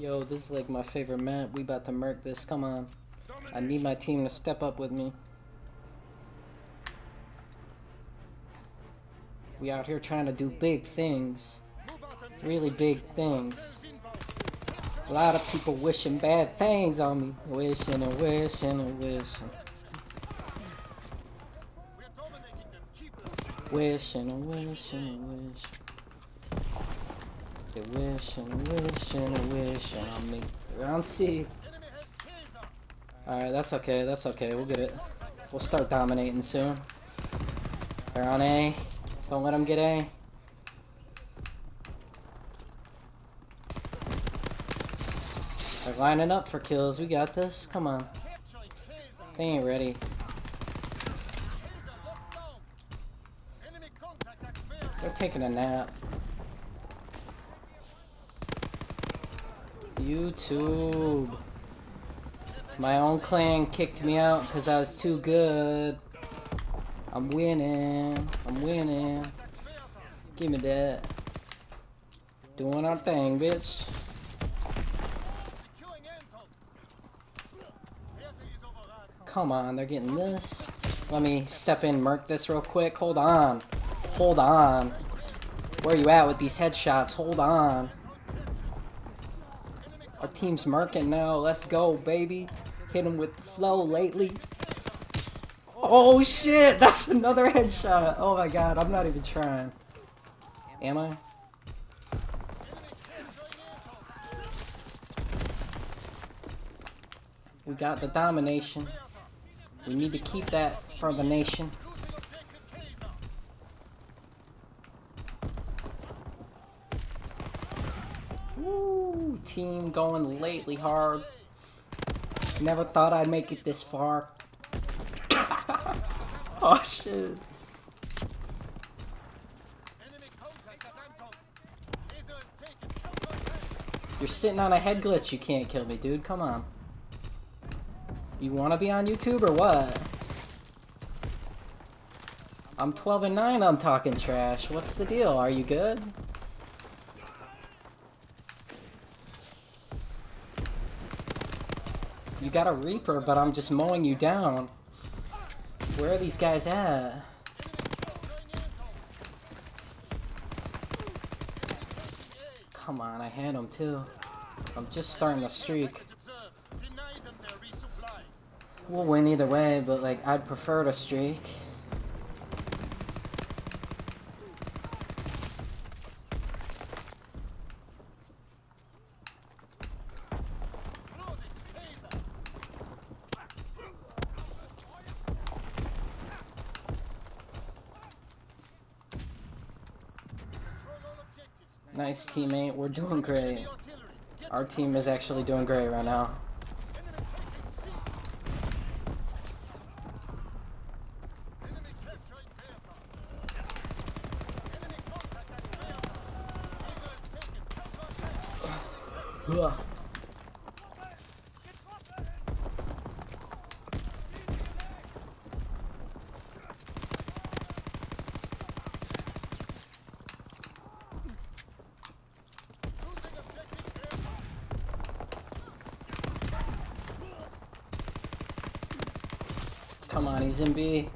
Yo, this is like my favorite map. We about to murk this. Come on. I need my team to step up with me. We out here trying to do big things. Really big things. A lot of people wishing bad things on me. Wishing and wishing and wishing. Wishing and wishing and wishing. They wishing and wishing and wishing on me. Round C. Alright, that's okay, that's okay, we'll get it. We'll start dominating soon. They're on A. Don't let them get A. They're lining up for kills, we got this. Come on. They ain't ready. They're taking a nap. YouTube. My own clan kicked me out because I was too good. I'm winning. I'm winning. Give me that. Doing our thing, bitch. Come on, they're getting this. Let me step in, murk this real quick. Hold on. Hold on. Where you at with these headshots? Hold on. Our team's murking now. Let's go, baby. Hit him with the flow lately. Oh shit! That's another headshot. Oh my god, I'm not even trying. Am I? We got the domination. We need to keep that for the nation. Woo! Team going lately hard. Never thought I'd make it this far. oh shit. You're sitting on a head glitch, you can't kill me, dude. Come on. You wanna be on YouTube or what? I'm 12 and 9, I'm talking trash. What's the deal? Are you good? You got a Reaper, but I'm just mowing you down. Where are these guys at? Come on, I had them too. I'm just starting the streak. We'll win either way, but like, I'd prefer to streak. Nice teammate, we're doing great. Our team is actually doing great right now. Ugh. Come on, he's in B.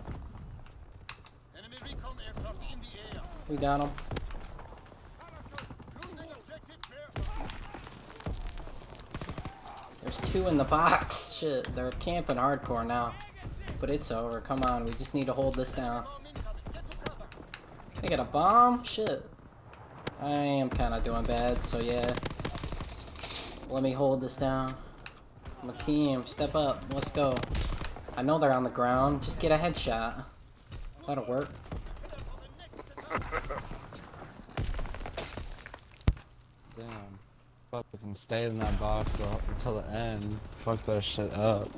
We got him. There's two in the box. Shit, they're camping hardcore now. But it's over. Come on, we just need to hold this down. They got a bomb? Shit. I am kind of doing bad, so yeah. Let me hold this down. My team, step up. Let's go. I know they're on the ground. Just get a headshot. That'll work. Damn. Fucking stay in that box until the end. Fuck that shit up.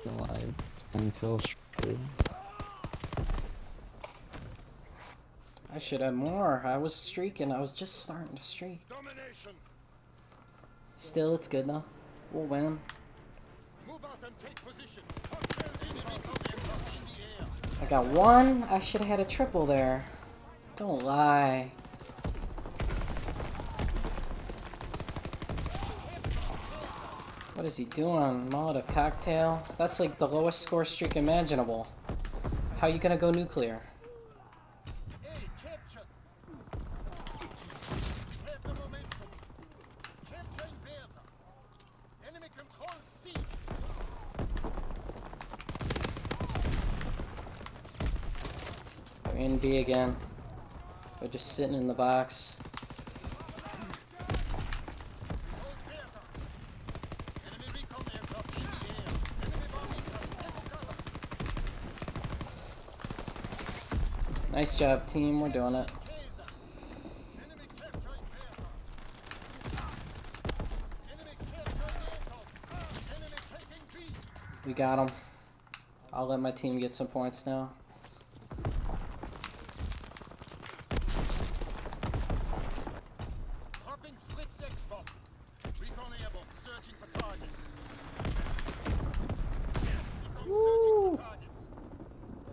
Still like 10 kill streak. I should have more. I was streaking. I was just starting to streak. Still, it's good though. We'll win. I got one. I should have had a triple there. Don't lie. What is he doing? Molotov cocktail? That's like the lowest score streak imaginable. How are you gonna go nuclear? In B again. They're just sitting in the box. Nice job, team. We're doing it. We got him. I'll let my team get some points now.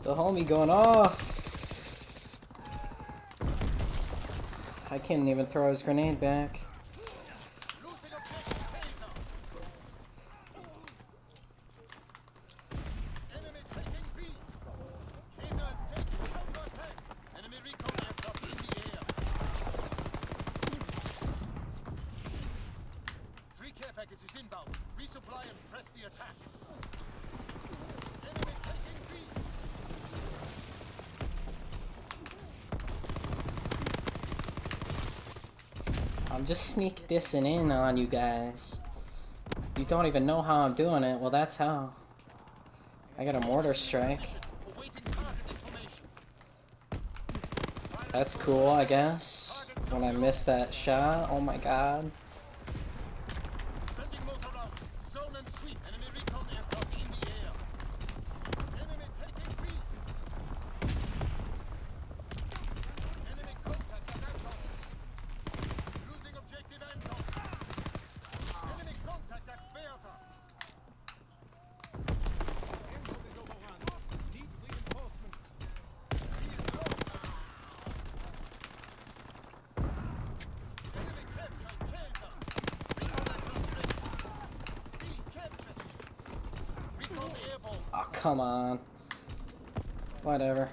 The homie going off. I can't even throw his grenade back. I'm just sneak dissing in on you guys. You don't even know how I'm doing it. Well, that's how. I got a mortar strike. That's cool, I guess. When I missed that shot, oh my god. Oh, come on. Whatever.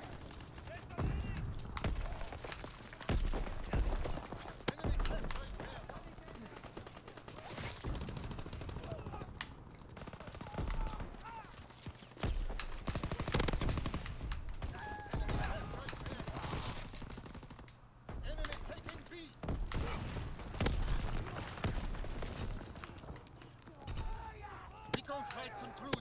Recon concluded.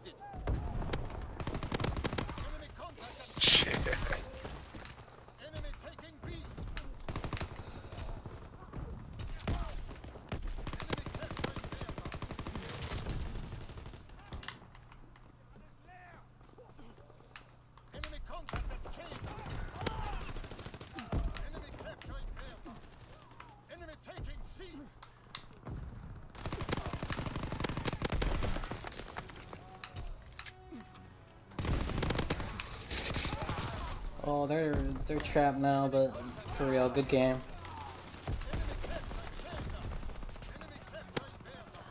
Oh, they're they're trapped now, but for real, good game. Enemy capturing Bertha.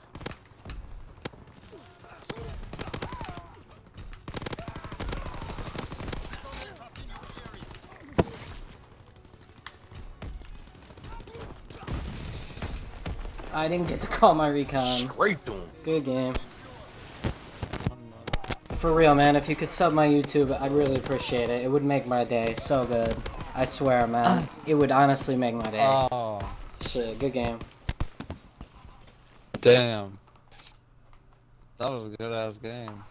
Recon aircraft in your area. I didn't get to call my recon. Scraped him. Good game. For real, man, if you could sub my YouTube, I'd really appreciate it. It would make my day so good. I swear, man. Uh. It would honestly make my day. Oh, Shit, good game. damn. That was a good ass game.